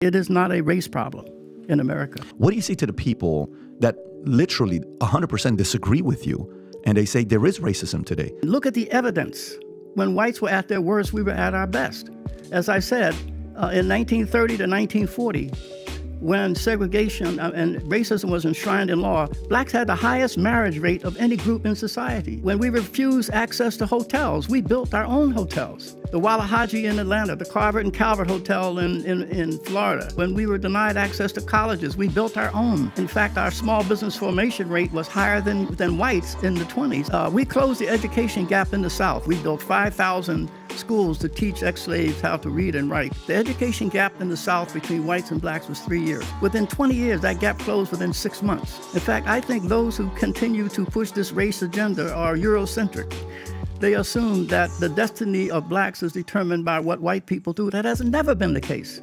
It is not a race problem in America. What do you say to the people that literally 100% disagree with you and they say there is racism today? Look at the evidence. When whites were at their worst, we were at our best. As I said, uh, in 1930 to 1940, when segregation uh, and racism was enshrined in law, blacks had the highest marriage rate of any group in society. When we refused access to hotels, we built our own hotels. The Waluhaje in Atlanta, the Carver and Calvert Hotel in, in, in Florida. When we were denied access to colleges, we built our own. In fact, our small business formation rate was higher than, than whites in the 20s. Uh, we closed the education gap in the South. We built 5,000 schools to teach ex-slaves how to read and write. The education gap in the South between whites and blacks was three years. Within 20 years, that gap closed within six months. In fact, I think those who continue to push this race agenda are Eurocentric. They assume that the destiny of blacks is determined by what white people do. That has never been the case.